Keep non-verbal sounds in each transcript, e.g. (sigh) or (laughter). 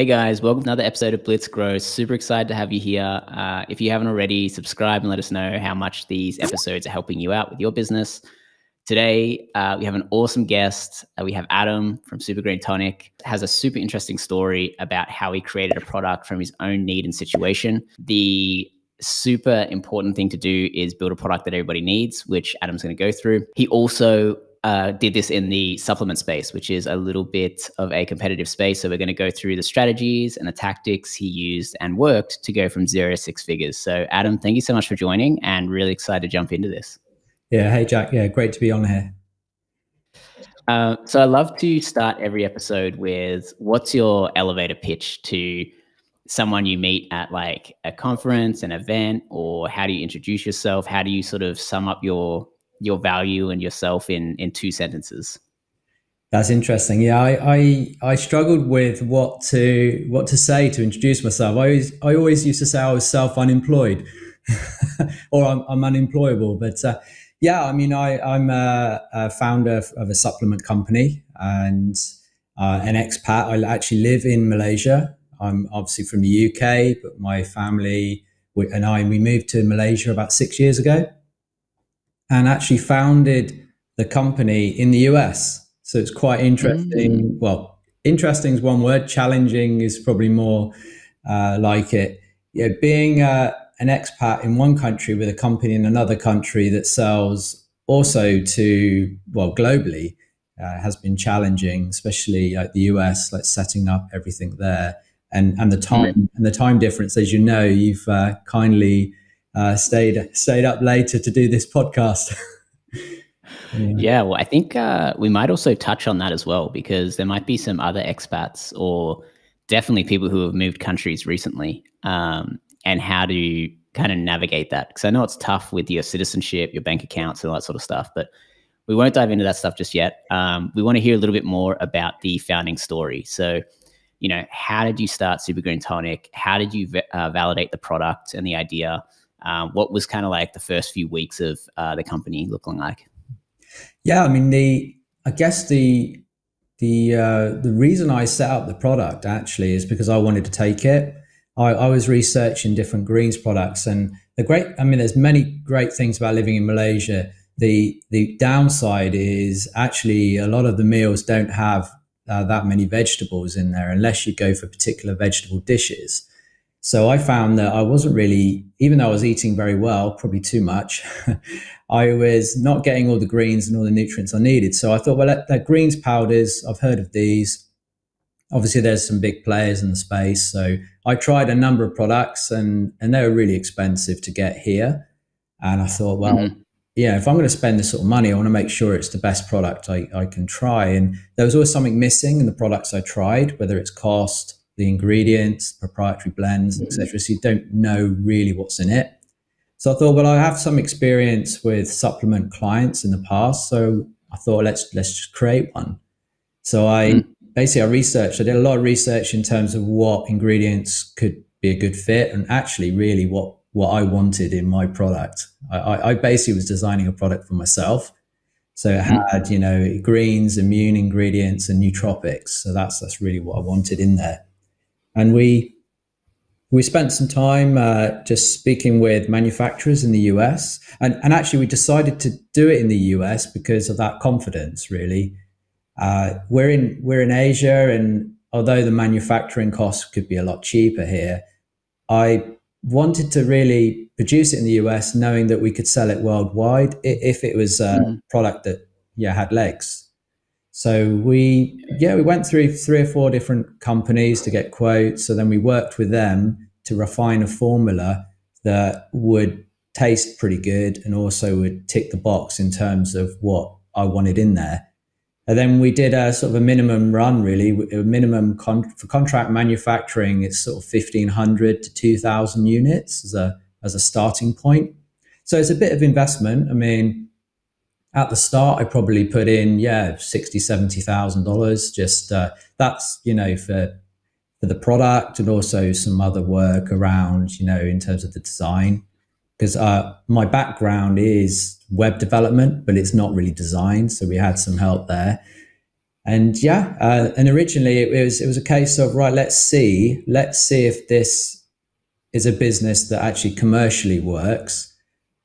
Hey guys, welcome to another episode of Blitz Growth. Super excited to have you here. Uh, if you haven't already, subscribe and let us know how much these episodes are helping you out with your business. Today, uh, we have an awesome guest. Uh, we have Adam from Supergreen Tonik. Has a super interesting story about how he created a product from his own need and situation. The super important thing to do is build a product that everybody needs, which Adam's going to go through. He also uh, did this in the supplement space, which is a little bit of a competitive space. So we're going to go through the strategies and the tactics he used and worked to go from zero to six figures. So Adam, thank you so much for joining, and really excited to jump into this. Yeah, hey Jack. Yeah, great to be on here. Uh, so I love to start every episode with what's your elevator pitch to someone you meet at like a conference, an event, or how do you introduce yourself? How do you sort of sum up your your value and yourself in in two sentences? That's interesting. Yeah, I, I, I struggled with what to what to say to introduce myself. I always I always used to say I was self unemployed, (laughs) or I'm, I'm, unemployable. But uh, yeah, I mean I I'm a, a, founder of a supplement company and uh, an expat. I actually live in Malaysia. I'm obviously from the UK, but my family and I we moved to Malaysia about six years ago and actually founded the company in the US. So it's quite interesting. Mm. Well, interesting is one word. Challenging is probably more uh, like it. Yeah, being uh, an expat in one country with a company in another country that sells also to well globally uh, has been challenging, especially like the US, like setting up everything there and and the time mm. and the time difference. As you know, you've uh, kindly uh, stayed stayed up later to do this podcast. (laughs) yeah. yeah. well, I think uh, we might also touch on that as well because there might be some other expats or definitely people who have moved countries recently um, and how to kind of navigate that because I know it's tough with your citizenship, your bank accounts, and all that sort of stuff, but. We won't dive into that stuff just yet. Um, we want to hear a little bit more about the founding story. So, you know, how did you start Supergreen Tonik? How did you uh, validate the product and the idea? Um, what was kind of like the first few weeks of uh, the company looking like? Yeah, I mean the I guess the the uh, the reason I set up the product actually is because I wanted to take it. I, I was researching different greens products, and the great I mean, there's many great things about living in Malaysia. The the downside is actually a lot of the meals don't have uh, that many vegetables in there unless you go for particular vegetable dishes. So I found that I wasn't really, even though I was eating very well, probably too much, (laughs) I was not getting all the greens and all the nutrients I needed. So I thought, well, that, that greens powders, I've heard of these. Obviously, there's some big players in the space. So I tried a number of products and, and they were really expensive to get here. And I thought, well, mm-hmm. yeah, if I'm going to spend this sort of money, I want to make sure it's the best product I, I can try. And there was always something missing in the products I tried, whether it's cost, the ingredients, proprietary blends, etc. So you don't know really what's in it. So I thought, well, I have some experience with supplement clients in the past, so I thought let's let's just create one. So I mm. basically I researched. I did a lot of research in terms of what ingredients could be a good fit, and actually, really, what what I wanted in my product. I, I basically was designing a product for myself. So it mm. had, you know, greens, immune ingredients, and nootropics. So that's that's really what I wanted in there and we we spent some time uh, just speaking with manufacturers in the US, and, and actually we decided to do it in the US because of that confidence. Really, uh, we're in we're in Asia, and although the manufacturing costs could be a lot cheaper here, I wanted to really produce it in the US, knowing that we could sell it worldwide if it was a mm. product that yeah had legs. So we, yeah, we went through three or four different companies to get quotes. So then we worked with them to refine a formula that would taste pretty good and also would tick the box in terms of what I wanted in there. And then we did a sort of a minimum run, really, a minimum con- for contract manufacturing. It's sort of fifteen hundred to two thousand units as a as a starting point. So it's a bit of investment. I mean, at the start, I probably put in, yeah, sixty, seventy thousand dollars. Just uh, that's you know for for the product and also some other work around, you know, in terms of the design. Because uh, my background is web development, but it's not really design, so we had some help there. and yeah, uh, and originally it was it was a case of right, let's see, let's see if this is a business that actually commercially works.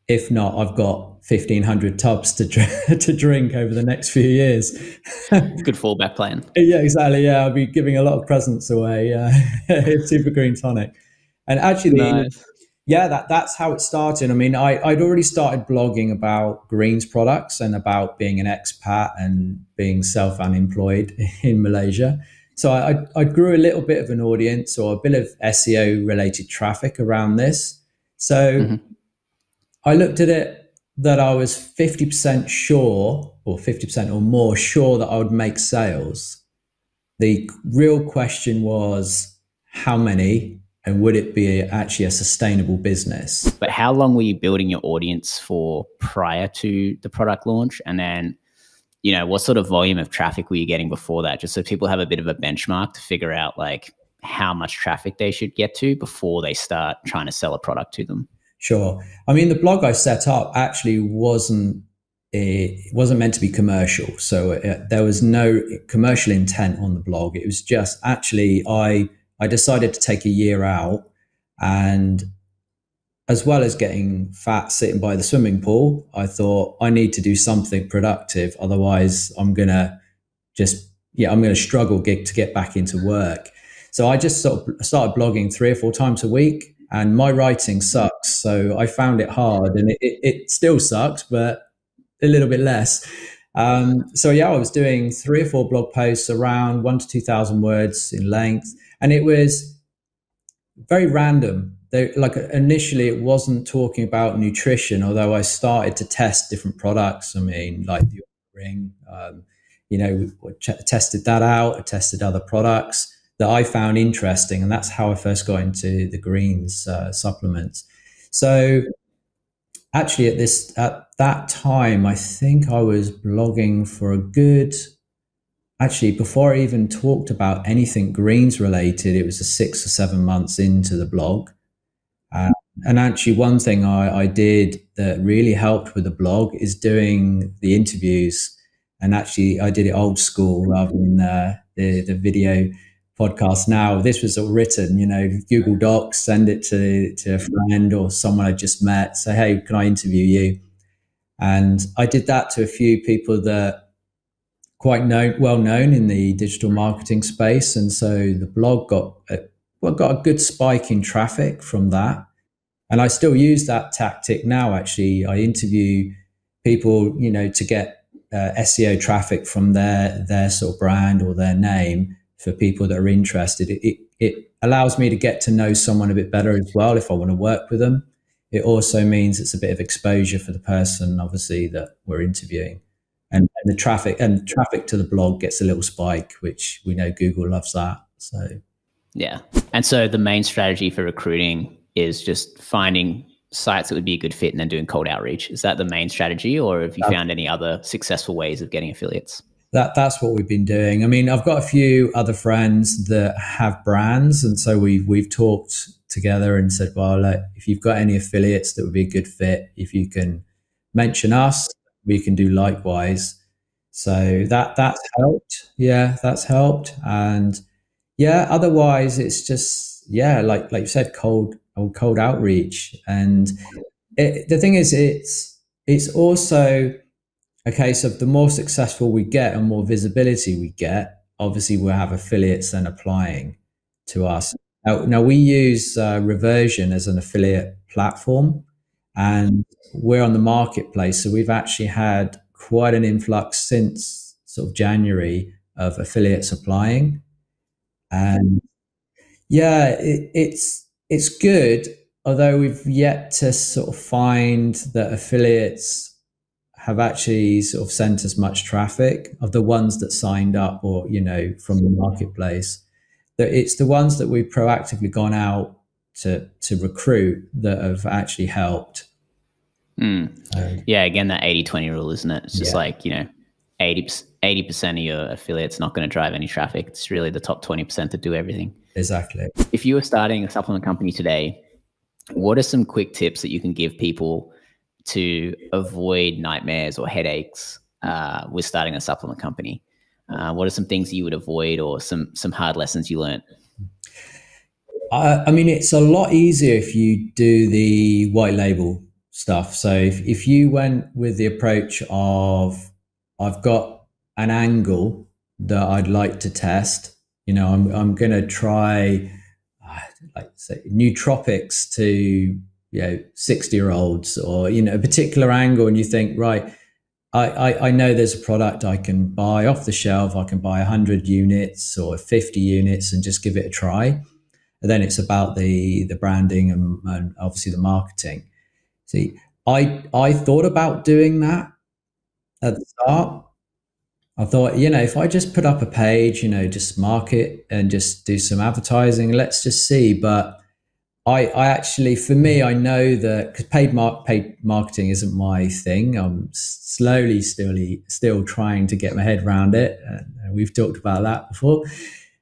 If not, I've got 1500 tubs to drink, (laughs) to drink over the next few years. (laughs) Good fallback plan. yeah, exactly. Yeah, I'll be giving a lot of presents away. Uh, (laughs) supergreen tonik, and actually, nice. yeah, that that's how it started. I mean, I I'd already started blogging about greens products and about being an expat and being self unemployed in Malaysia. So I, I grew a little bit of an audience or a bit of SEO related traffic around this. So mm-hmm. I looked at it that I was 50% sure or 50% or more sure that I would make sales. The real question was how many and would it be actually a sustainable business? But how long were you building your audience for prior to the product launch? And then, you know, what sort of volume of traffic were you getting before that? Just so people have a bit of a benchmark to figure out like how much traffic they should get to before they start trying to sell a product to them. Sure. I mean, the blog I set up actually wasn't it wasn't meant to be commercial, so it, uh, there was no commercial intent on the blog. It was just actually I I decided to take a year out, and as well as getting fat sitting by the swimming pool, I thought I need to do something productive. Otherwise, I'm gonna just yeah I'm gonna struggle get, to get back into work. So I just sort of started blogging three or four times a week and my writing sucks. So I found it hard, and it, it, it still sucks, but a little bit less. Um, so yeah, I was doing three or four blog posts around one to two thousand words in length, and it was very random. They, like initially, it wasn't talking about nutrition, although I started to test different products. I mean, like the ring, um, you know, tested that out. Tested other products that I found interesting, and that's how I first got into the greens uh, supplements. So actually, at this at that time, I think I was blogging for a good. Actually, before I even talked about anything greens related, it was a six or seven months into the blog. Uh, and actually, one thing I, I did that really helped with the blog is doing the interviews. And actually, I did it old school rather than uh, the the video podcast now. This was all written, you know, Google Docs, send it to, to a friend or someone I just met, say, hey, can I interview you? And I did that to a few people that quite known, well known in the digital marketing space. And so the blog got a, well, got a good spike in traffic from that. And I still use that tactic now. Actually, I interview people, you know, to get uh, SEO traffic from their their sort of brand or their name for people that are interested. It, it, it allows me to get to know someone a bit better as well if I want to work with them. It also means it's a bit of exposure for the person, obviously, that we're interviewing. And, and the traffic and the traffic to the blog gets a little spike, which we know Google loves that. So, yeah. And so the main strategy for recruiting is just finding sites that would be a good fit and then doing cold outreach. Is that the main strategy, or have you found any other successful ways of getting affiliates? That that's what we've been doing. I mean, I've got a few other friends that have brands, and so we've we've talked together and said, well, like, if you've got any affiliates that would be a good fit, if you can mention us, we can do likewise. So that that's helped. Yeah, that's helped. And yeah, otherwise it's just yeah, like like you said, cold cold outreach. And it, the thing is, it's it's also a case of the more successful we get and more visibility we get, obviously we'll have affiliates then applying to us. Now, now we use uh, Refersion as an affiliate platform and we're on the marketplace. So we've actually had quite an influx since sort of January of affiliates applying. And yeah, it, it's, it's good, although we've yet to sort of find that affiliates have actually sort of sent us much traffic of the ones that signed up or you know from the marketplace. That it's the ones that we've proactively gone out to to recruit that have actually helped. Mm. um, yeah again that 80-20 rule isn't it? It's just yeah. like you know 80 percent of your affiliates not going to drive any traffic. It's really the top 20% that do everything. Exactly. If you were starting a supplement company today what are some quick tips that you can give people to avoid nightmares or headaches uh, with starting a supplement company. Uh, what are some things you would avoid, or some some hard lessons you learned? I, I mean, it's a lot easier if you do the white label stuff. So if, if you went with the approach of I've got an angle that I'd like to test, you know, I'm I'm going to try uh, like say nootropics to you know 60 year olds or you know a particular angle and you think right I, I, I know there's a product I can buy off the shelf. I can buy 100 units or 50 units and just give it a try. And then it's about the the branding and, and obviously the marketing. See, I I thought about doing that at the start. I thought, you know, if I just put up a page, you know, just market and just do some advertising, let's just see. But I, I actually, for me, I know that because paid mark, paid marketing isn't my thing. I'm slowly, still, still trying to get my head around it. And uh, we've talked about that before.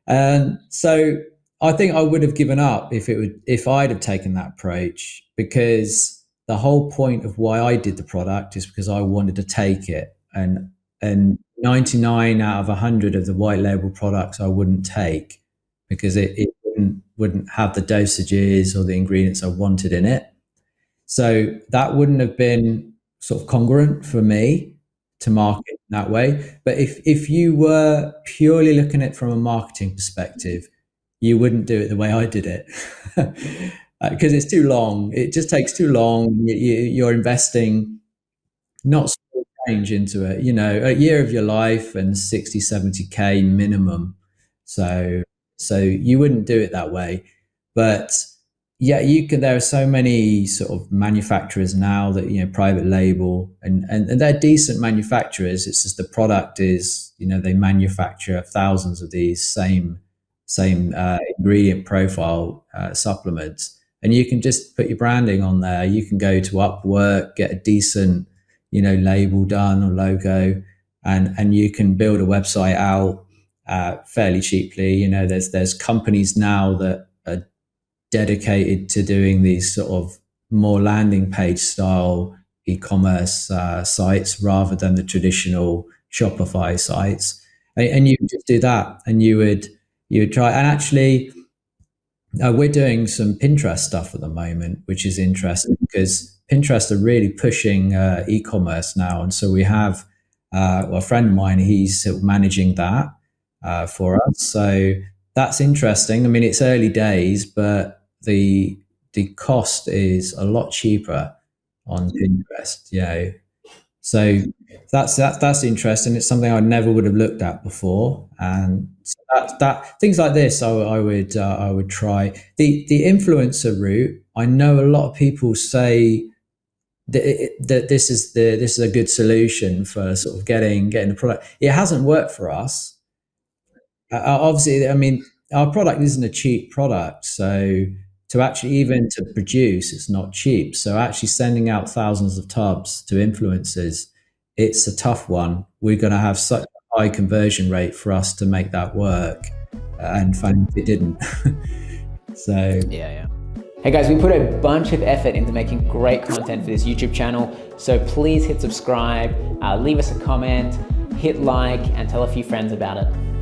And so I think I would have given up if it would, if I'd have taken that approach because the whole point of why I did the product is because I wanted to take it and, and 99 out of 100 of the white label products I wouldn't take because it, it wouldn't wouldn't have the dosages or the ingredients I wanted in it. So that wouldn't have been sort of congruent for me to market that way. But if if you were purely looking at it from a marketing perspective, you wouldn't do it the way I did it. because (laughs) uh, it's too long. It just takes too long. You, are investing not small change into it. You know, a year of your life and 60, 70k minimum. So so you wouldn't do it that way. But yeah, you can. There are so many sort of manufacturers now that you know private label, and and, and they're decent manufacturers. It's just the product is you know they manufacture thousands of these same same uh, ingredient profile uh, supplements, and you can just put your branding on there. You can go to Upwork, get a decent you know label done or logo, and and you can build a website out uh, fairly cheaply. You know, there's there's companies now that are dedicated to doing these sort of more landing page style e-commerce uh, sites rather than the traditional Shopify sites. And, and, you just do that, and you would you would try. And actually, uh, we're doing some Pinterest stuff at the moment, which is interesting because Pinterest are really pushing uh, e-commerce now, and so we have. Uh, well, a friend of mine, he's managing that uh, for us. So that's interesting. I mean, it's early days, but the the cost is a lot cheaper on Pinterest. Yeah. So that's that, that's interesting. It's something I never would have looked at before, and that that things like this, I, I would uh, I would try the the influencer route. I know a lot of people say that, it, that this is the this is a good solution for sort of getting getting the product. It hasn't worked for us uh, uh, obviously, I mean, our product isn't a cheap product, so to actually even to produce, it's not cheap. So actually sending out thousands of tubs to influencers, it's a tough one. We're going to have such a high conversion rate for us to make that work, and finally it didn't. (laughs) so yeah, yeah. Hey guys, we put a bunch of effort into making great content for this YouTube channel. So please hit subscribe, uh, leave us a comment, hit like, and tell a few friends about it.